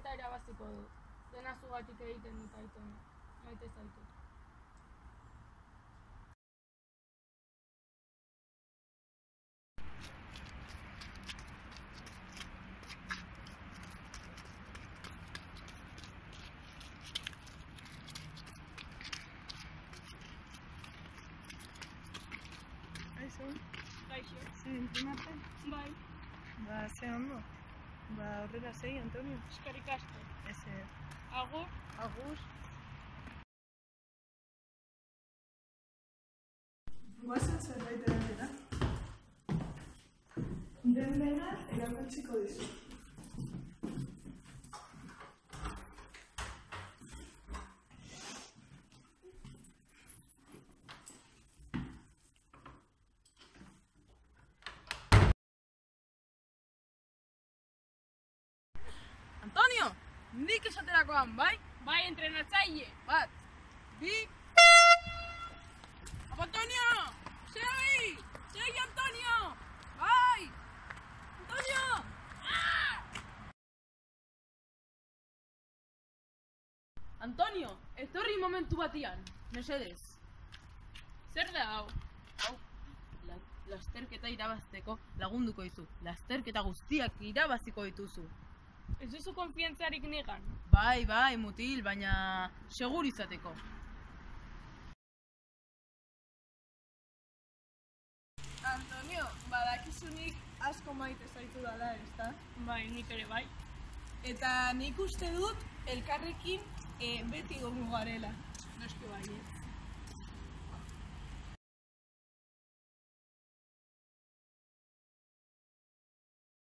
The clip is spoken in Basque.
lasterketa irabaziko du. Dena zugatik egiten dut aitona. Maite? Bai, Ba, ze ondo. Ba, aurrera zei, Antonio. eskerrik asko. Ez, ez. Agur. Agur. Guazen zerbait eratera. Den dena erakutsiko dizu. Antonio, nik esaterakoan, bai? Bai, entrenatzaile. Bat, bi... Antonio! Segi! Segi, Antonio! Bai! Antonio! Ah! Antonio, etorri momentu batian, mesedez. Zer da hau? Hau, la, lasterketa irabazteko lagunduko dizu. Lasterketa guztiak irabaziko dituzu. Ez duzu konfiantzarik nigan. Bai, bai, mutil, baina segur izateko. Antonio, badakizunik asko maite zaitu dala, ez da? Bai, nik ere bai. Eta nik uste dut elkarrekin e, beti gongo garela. Noski bai, eh?